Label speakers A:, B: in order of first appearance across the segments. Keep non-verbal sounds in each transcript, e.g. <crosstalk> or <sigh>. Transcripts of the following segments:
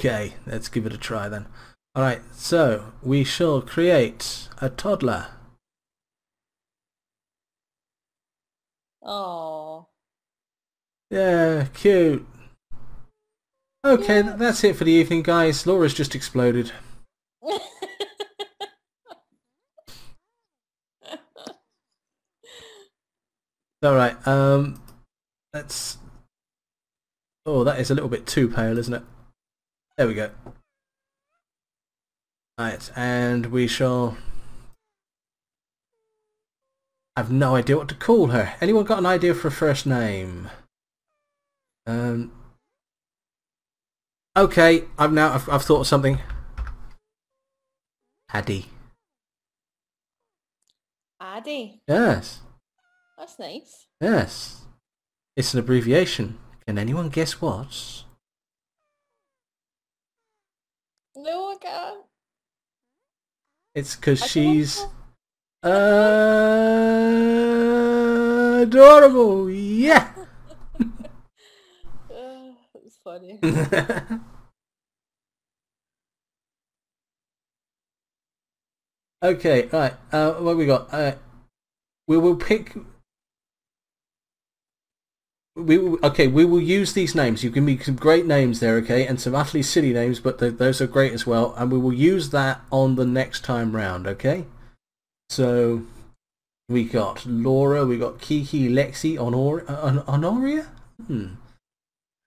A: Okay, let's give it a try then. Alright, so we shall create a toddler.
B: Oh.
A: Yeah, cute. Okay,
B: Yeah.
A: th- that's it for the evening, guys. Laura's just exploded. <laughs> Alright, um, let's... Oh, that is a little bit too pale, isn't it? There we go. Right, and we shall... I've no idea what to call her. Anyone got an idea for a first name? Um... Okay, I've now I've, I've thought of something. Addy.
B: Addy.
A: Yes.
B: That's nice.
A: Yes. It's an abbreviation. Can anyone guess what?
B: No, I can't.
A: It's because she's uh, adorable. Yeah.
B: Uh, that was funny. <laughs>
A: okay. Right. Uh, what we got? Uh, we will pick. We okay. We will use these names. You give me some great names there, okay, and some utterly silly names, but th- those are great as well. And we will use that on the next time round, okay? So we got Laura, we got Kiki, Lexi, Honor, uh, Honoria, hmm.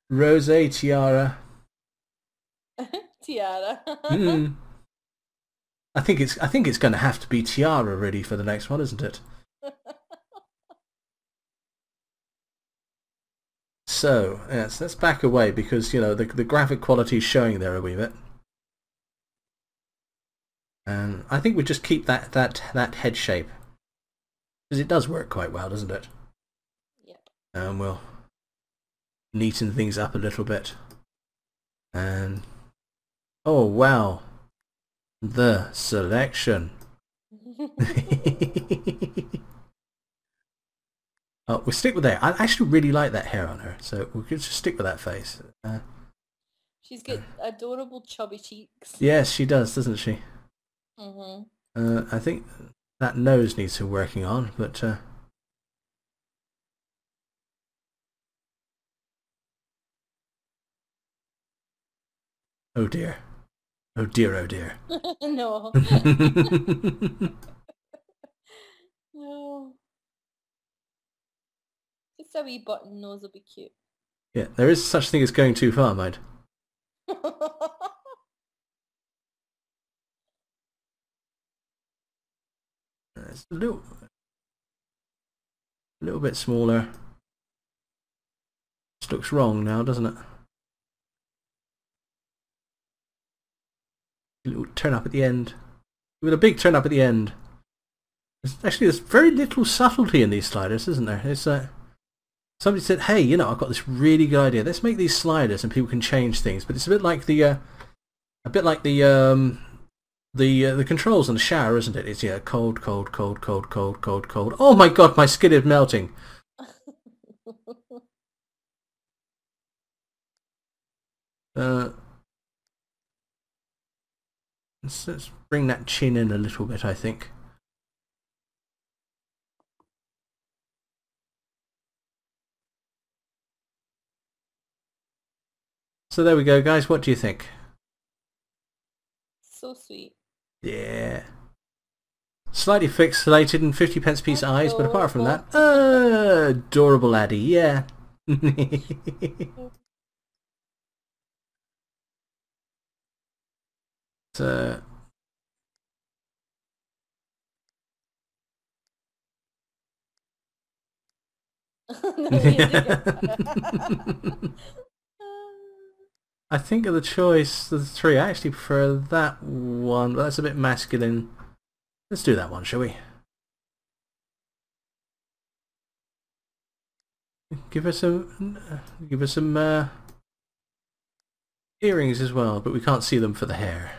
A: Rose, Tiara. <laughs>
B: Tiara.
A: Hmm. <laughs> I think it's I think it's going to have to be Tiara really for the next one, isn't it? <laughs> So yes, let's back away because you know the the graphic quality is showing there a wee bit, and I think we just keep that that that head shape because it does work quite well, doesn't it?
B: yep.
A: And we'll neaten things up a little bit, and oh wow, the selection. <laughs> <laughs> oh, we'll stick with that. I actually really like that hair on her, so we'll just stick with that face. Uh,
B: She's got adorable chubby cheeks.
A: yes, she does, doesn't she?
B: hmm
A: Uh, I think that nose needs some working on, but uh, oh dear, oh dear, oh dear. <laughs>
B: no. <laughs> <laughs> no. Just a wee button nose will be cute.
A: yeah, there is such thing as going too far, mind. <laughs> Uh, It's a little, a little bit smaller. This looks wrong now, doesn't it? A little turn up at the end. With a big turn up at the end. There's, actually, there's very little subtlety in these sliders, isn't there? It's uh, somebody said, "Hey, you know, I've got this really good idea. Let's make these sliders, and people can change things." But it's a bit like the, uh, a bit like the um, the uh, the controls in the shower, isn't it? It's yeah, cold, cold, cold, cold, cold, cold, cold. Oh my god, my skin is melting. <laughs> Uh, let's, let's bring that chin in a little bit, I think. So there we go, guys. What do you think?
B: so sweet.
A: Yeah. Slightly fixated and 50 pence piece eyes, but apart from that, uh, adorable laddie, yeah. <laughs> <laughs> so, <laughs>
B: No.
A: I think of the choice of the three, I actually prefer that one, that's a bit masculine. Let's do that one, shall we? Give us some, give us some uh, earrings as well, but we can't see them for the hair.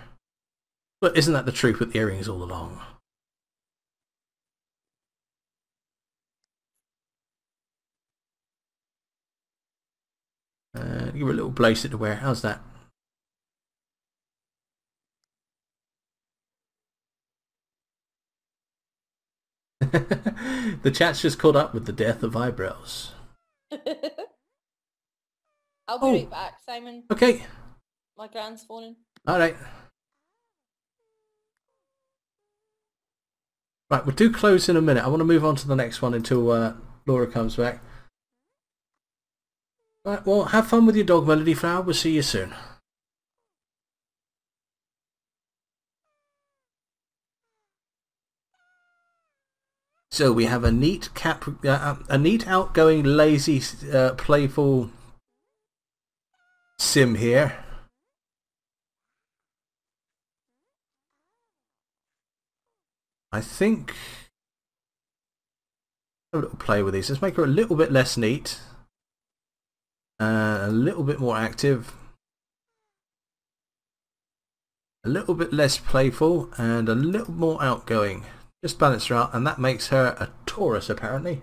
A: But isn't that the truth with earrings all along? Give her a little blazer to wear. How's that? <laughs> the chat's just caught up with the death of eyebrows. <laughs>
B: I'll be
A: oh.
B: right back, Simon.
A: Okay.
B: My grand's falling.
A: All right. Right, we'll do close in a minute. I want to move on to the next one until uh, Laura comes back. Right, well, have fun with your dog, Melody Flower. We'll see you soon. So we have a neat cap, uh, a neat, outgoing, lazy, uh, playful sim here. I think a little play with these. Let's make her a little bit less neat, uh, a little bit more active, a little bit less playful, and a little more outgoing. Just balance her out, and that makes her a Taurus apparently.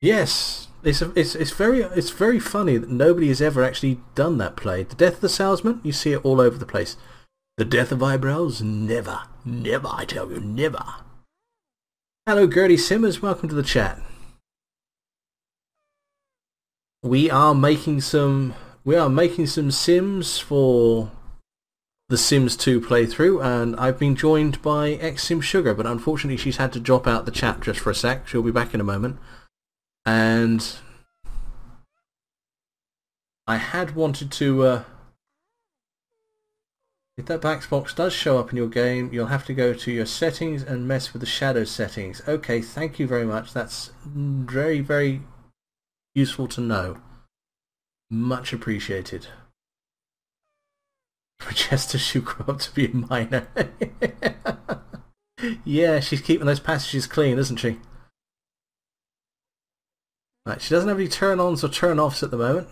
A: Yes, it's a, it's it's very it's very funny that nobody has ever actually done that play. The Death of the Salesman, you see it all over the place. The Death of Eyebrows, never, never, I tell you, never. Hello, Gertie Simmers, welcome to the chat. We are making some we are making some Sims for the Sims 2 playthrough, and I've been joined by xSimSugar, but unfortunately she's had to drop out the chat just for a sec. She'll be back in a moment. And I had wanted to. Uh, if that black box does show up in your game, you'll have to go to your settings and mess with the shadow settings. Okay, thank you very much. That's very, very useful to know. Much appreciated. <laughs> Chester should grow up to be a minor. <laughs> yeah, she's keeping those passages clean, isn't she? Right, she doesn't have any turn-ons or turn-offs at the moment.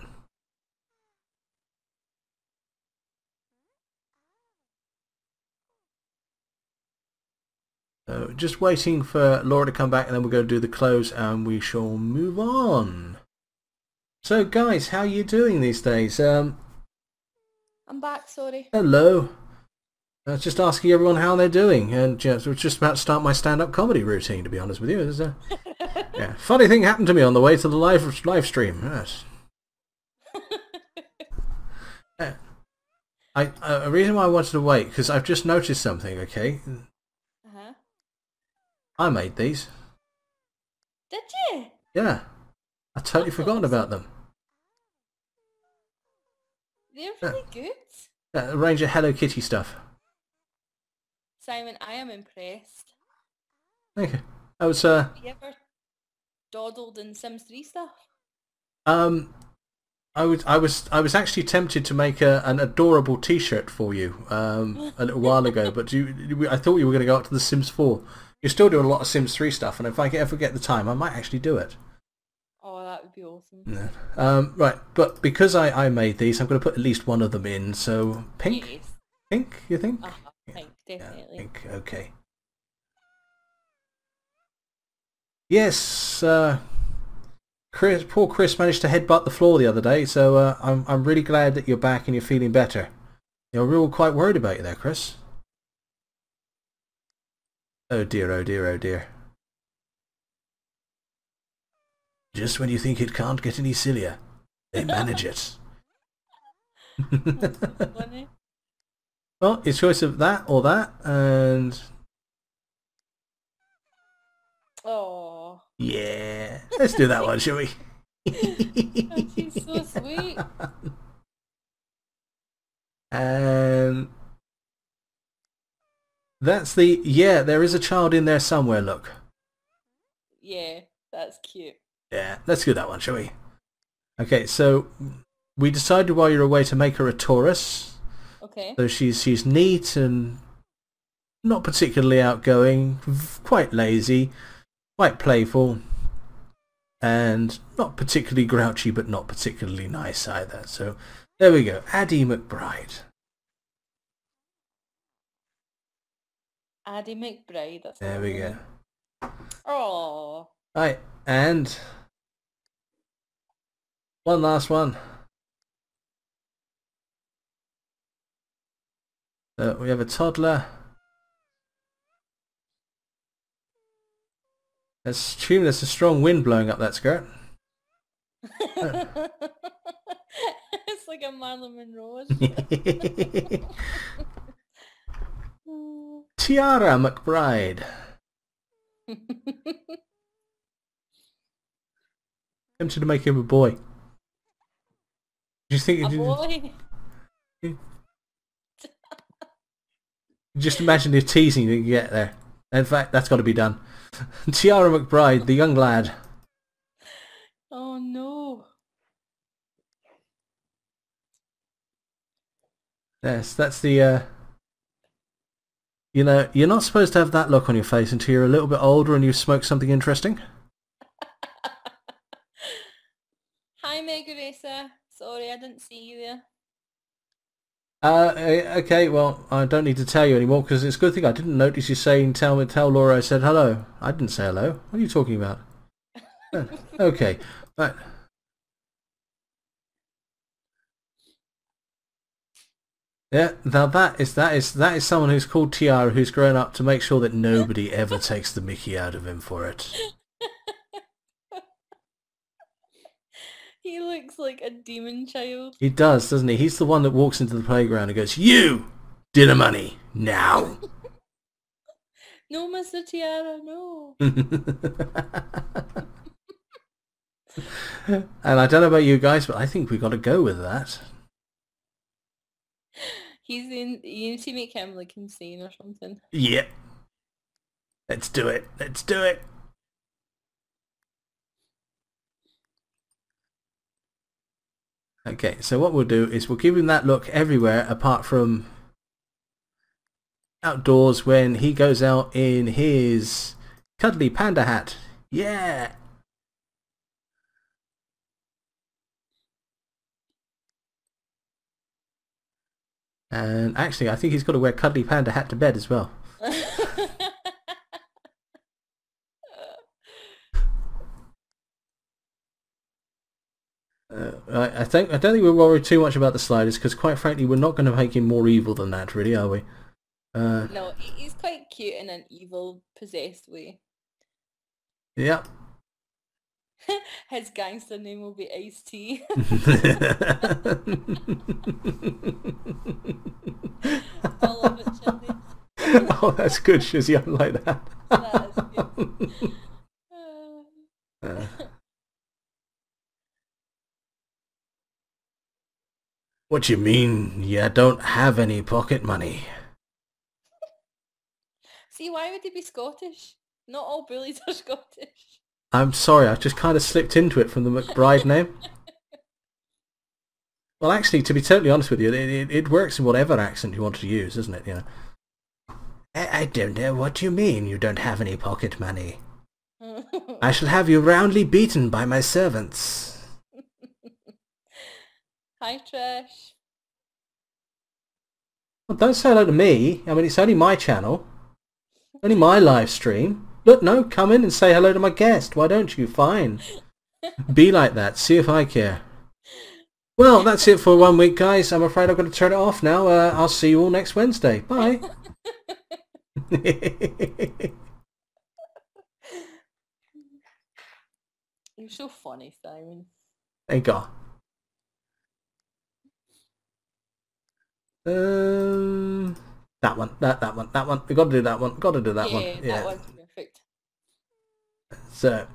A: So just waiting for Laura to come back and then we're going to do the close and we shall move on. So guys, how are you doing these days? Um,
B: I'm back, sorry.
A: hello. I was just asking everyone how they're doing and I was just about to start my stand-up comedy routine to be honest with you. There's a <laughs> yeah, funny thing happened to me on the way to the live live stream. Yes. <laughs> I, uh, a reason why I wanted to wait because I've just noticed something. Okay,
B: uh-huh.
A: I made these.
B: Did you?
A: Yeah, I totally forgotten about them.
B: They're
A: Yeah.
B: really good.
A: Yeah, a range of Hello Kitty stuff.
B: Simon, I am impressed.
A: Thank you. I was uh
B: Have you ever dawdled in Sims 3 stuff?
A: um I was I was I was actually tempted to make a, an adorable T-shirt for you um <laughs> a little while ago, but you, you I thought you were going to go up to the Sims 4. You're still doing a lot of Sims 3 stuff, and if I ever get the time, I might actually do it.
B: That would be awesome.
A: Yeah. Um, right, but because I, I made these, I'm going to put at least one of them in. So pink,
B: Yes.
A: pink, you think?
B: Uh-huh. Pink,
A: Yeah,
B: definitely.
A: pink. Okay. Yes, uh, Chris. Poor Chris managed to headbutt the floor the other day, so uh, I'm I'm really glad that you're back and you're feeling better. You know, we were all quite worried about you there, Chris. Oh dear, oh dear, oh dear. Just when you think it can't get any sillier, they manage it. <laughs> Well, it's choice of that or that, and
B: Oh,
A: yeah, let's do that one, shall we? <laughs>
B: she's so sweet.
A: And that's the yeah. There is a child in there somewhere. Look.
B: Yeah, that's cute.
A: Yeah, let's do that one, shall we? Okay, so we decided while you're away to make her a Taurus.
B: Okay.
A: So she's she's neat and not particularly outgoing, quite lazy, quite playful, and not particularly grouchy, but not particularly nice either. So there we go, Addie McBride.
B: Addie McBride. That's
A: There we go.
B: Oh,
A: Right, and one last one. Uh, we have a toddler. Let's assume there's a strong wind blowing up that skirt. <laughs>
B: it's like a Marilyn Monroe. <laughs>
A: Tiara McBride. <laughs> Tempted to make him a boy. You think? you-
B: boy.
A: Just imagine the teasing you get there. In fact, that's got to be done. <laughs> Tiara McBride, the young lad.
B: Oh no.
A: Yes, that's the. Uh, you know, you're not supposed to have that look on your face until you're a little bit older and you smoke something interesting. <laughs>
B: Hi, Megaresa. Sorry, I didn't see you there.
A: Uh, eh, okay, well, I don't need to tell you anymore because it's a good thing I didn't notice you saying, tell me, tell Laura I said hello. I didn't say hello. What are you talking about? <laughs> Okay, right. Yeah, now that is that is that is someone who's called Tiara who's grown up to make sure that nobody ever takes the Mickey out of him for it. <laughs>
B: He looks like a demon child.
A: He does, doesn't he? He's the one that walks into the playground and goes, "You, dinner money now." <laughs>
B: No, Mr. Tiara, no. <laughs>
A: and I don't know about you guys, but I think we've got to go with that.
B: He's in. You need to make him like insane or something.
A: Yep. Let's do it. Let's do it. Okay, so what we'll do is we'll give him that look everywhere apart from outdoors when he goes out in his cuddly panda hat. Yeah! And actually, I think he's got to wear cuddly panda hat to bed as well. <laughs> Uh, I, I think I don't think we're worried too much about the sliders because, quite frankly, we're not going to make him more evil than that, really, are we? Uh,
B: no, he's quite cute in an evil, possessed way.
A: yeah. <laughs>
B: His gangster name will be Ice T. <laughs> I love it, Chili.
A: oh, that's good, Shizzy. I like that.
B: That is good. Uh,
A: Uh, what you mean? You don't have any pocket money? <laughs>
B: See, why would he be Scottish? Not all bullies are <laughs> Scottish.
A: I'm sorry, I just kind of slipped into it from the McBride name. <laughs> Well, actually, to be totally honest with you, it, it, it works in whatever accent you want to use, isn't it? You know. I, I don't know what you mean. You don't have any pocket money. I shall have you roundly beaten by my servants.
B: Hi, Trish.
A: Well, don't say hello to me. I mean, it's only my channel, only my live stream. Look, no, come in and say hello to my guest. Why don't you? Fine. <laughs> Be like that. See if I care. Well, that's it for one week, guys. I'm afraid I'm going to turn it off now. Uh, I'll see you all next Wednesday. Bye. <laughs>
B: You're so funny, Simon.
A: Thank you Um, that one, that that one, that one. We got to do that one. Got to do that
B: yeah,
A: one.
B: that
A: Yeah.
B: one's perfect.
A: So,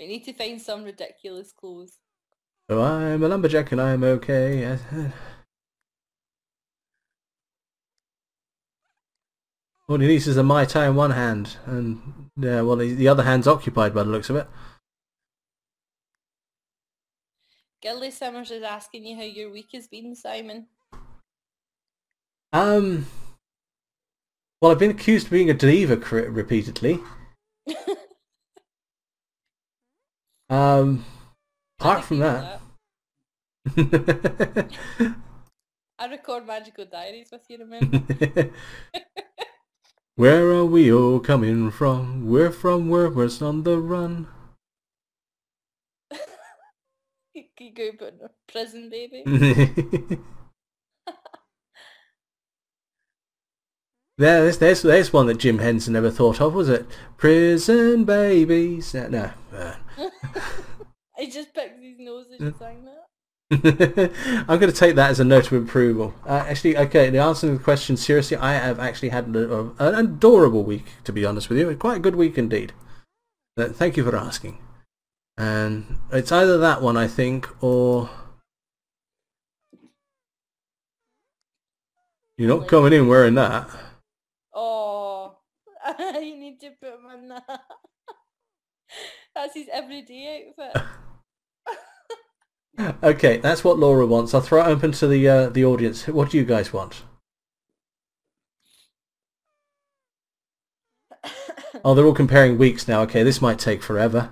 B: I need to find some ridiculous clothes.
A: so I'm a lumberjack and I'm okay. <laughs> All he needs is a Mai Tai in one hand, and yeah, well, the other hand's occupied by the looks of it.
B: Gilly Simmers is asking you how your week has been, Simon.
A: Um, well, I've been accused of being a diva repeatedly. <laughs> Um, apart from
B: I
A: that, <laughs>
B: I record magical diaries with you, remember? <laughs>
A: where are we all coming from? We're from where we're on the run.
B: You go put in prison, baby. <laughs>
A: There's, there's, there's one that Jim Henson never thought of, was it? Prison babies. No. no. Uh. <laughs>
B: I just picked his nose as you sang that. <laughs>
A: I'm going to take that as a note of approval. Uh, actually, okay, the answer to the question, seriously, I have actually had an, an adorable week, to be honest with you. Quite a good week indeed. Uh, thank you for asking. And it's either that one, I think, or... You're not coming in wearing that.
B: Oh, <laughs> you need to put him in that. That's his everyday outfit. <laughs>
A: okay, that's what Laura wants. I'll throw it open to the uh, the audience. What do you guys want? <coughs> oh, they're all comparing weeks now. Okay, this might take forever.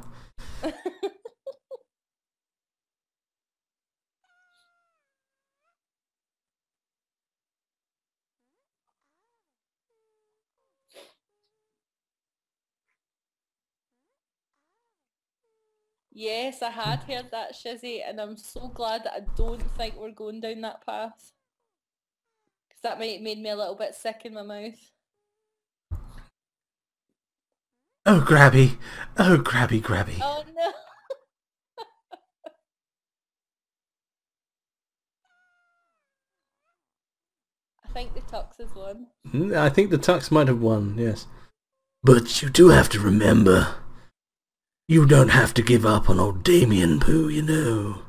B: Yes, I had heard that, Shizzy, and I'm so glad that I don't think we're going down that path. Because that might have made me a little bit sick in my mouth.
A: Oh, grabby. Oh, grabby, grabby.
B: Oh, no. <laughs> I think the Tux has won.
A: Hmm, I think the Tux might have won, yes. But you do have to remember you don't have to give up on old Damien Pooh, you know.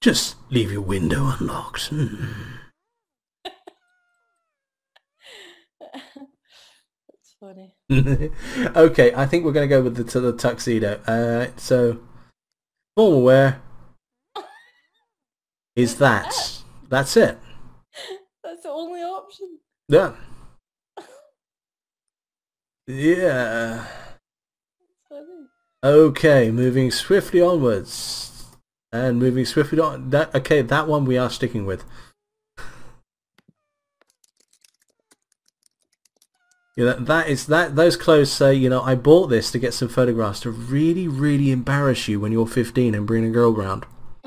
A: Just leave your window unlocked. Hmm.
B: That's funny. <laughs>
A: okay, I think we're going to go with the, to the tuxedo. Uh, so, formal wear <laughs> is that. That's it.
B: That's the only option.
A: Yeah. <laughs> Yeah. Okay, moving swiftly onwards. And moving swiftly on. That Okay, that one we are sticking with. Yeah, that, that is that. Those clothes say, you know, I bought this to get some photographs to really, really embarrass you when you're 15 and bring a girl round. <laughs>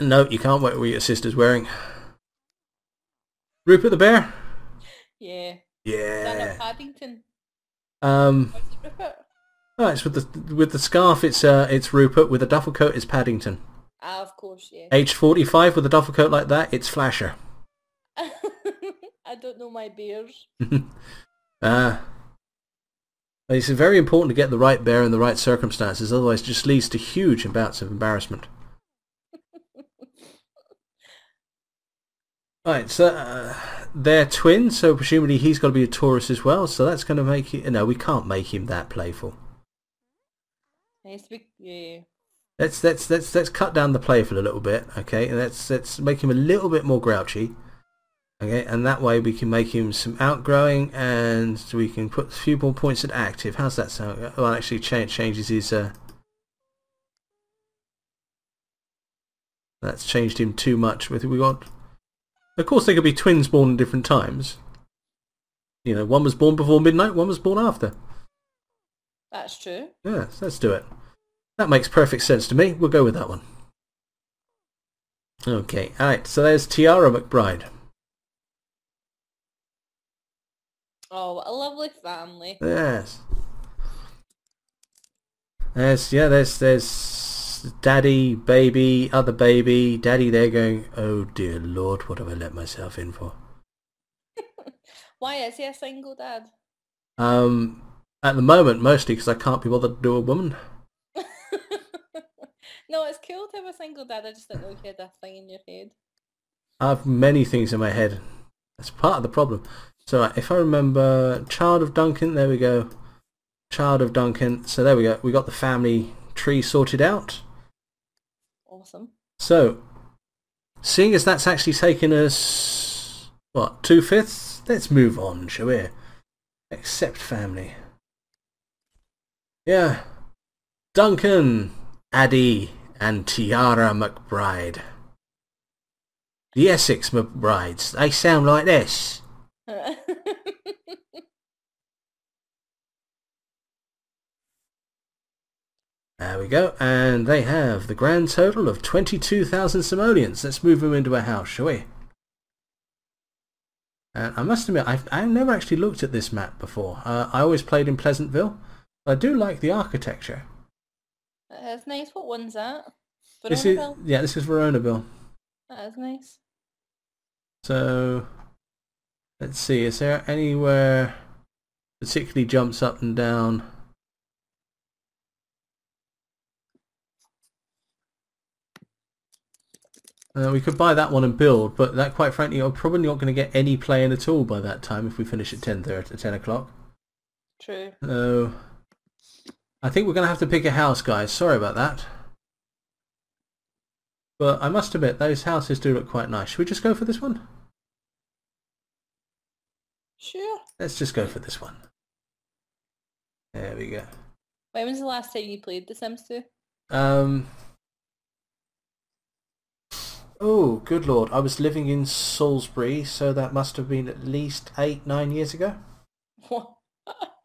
A: no, you can't wear what your sister's wearing. Rupert the Bear?
B: Yeah.
A: Yeah.
B: Paddington.
A: Um.
B: Rupert?
A: Oh, it's with the with the scarf. It's uh, it's Rupert. With a duffel coat, it's Paddington.
B: Ah, of course, yeah.
A: Age forty five with a duffel coat like that, it's Flasher. <laughs>
B: I don't know my bears.
A: Ah. <laughs> uh, it's very important to get the right bear in the right circumstances. Otherwise, it just leads to huge amounts of embarrassment. Right, so uh, they're twins, so presumably he's got to be a Taurus as well. So that's going to make it. No, we can't make him that playful.
B: yeah.
A: Let's let's let's let's cut down the playful a little bit, okay? And let's let's make him a little bit more grouchy, okay? And that way we can make him some outgrowing, and we can put a few more points at active. How's that sound? Well, actually, change changes his. Uh, that's changed him too much. With we got of course, they could be twins born at different times. You know, one was born before midnight, one was born after.
B: That's true.
A: Yes, let's do it. That makes perfect sense to me. We'll go with that one. Okay, alright, so there's Tiara McBride.
B: Oh, a lovely family.
A: Yes. There's, yeah, there's, there's daddy, baby, other baby, daddy there going, oh dear lord, what have I let myself in for? <laughs>
B: Why is he a single dad?
A: Um, at the moment, mostly because I can't be bothered to do a woman. <laughs>
B: no, it's cool to have a single dad. I just didn't know you had a thing in your head.
A: I have many things in my head. That's part of the problem. So if I remember, Child of Duncan, there we go. Child of Duncan. So there we go. We got the family tree sorted out.
B: Awesome.
A: So, seeing as that's actually taken us, what, two-fifths? Let's move on, shall we? Accept family. Yeah. Duncan, Addie, and Tiara McBride. The Essex McBrides. They sound like this. <laughs> There we go. And they have the grand total of 22,000 simoleons. Let's move them into a house, shall we? And I must admit, I've, I've never actually looked at this map before. Uh, I always played in Pleasantville. I do like the architecture.
B: That's nice. What one's that?
A: This is yeah, this is Veronaville.
B: That is nice.
A: So let's see, is there anywhere particularly jumps up and down? Uh, we could buy that one and build, but that quite frankly, I'm probably not going to get any playing at all by that time if we finish at 10, 10 o'clock.
B: True.
A: So I think we're going to have to pick a house, guys. Sorry about that. But I must admit, those houses do look quite nice. Should we just go for this one?
B: Sure.
A: Let's just go for this one. There we go.
B: When was the last time you played The Sims 2?
A: Um. Oh, good lord! I was living in Salisbury, so that must have been at least eight, nine years ago. <laughs>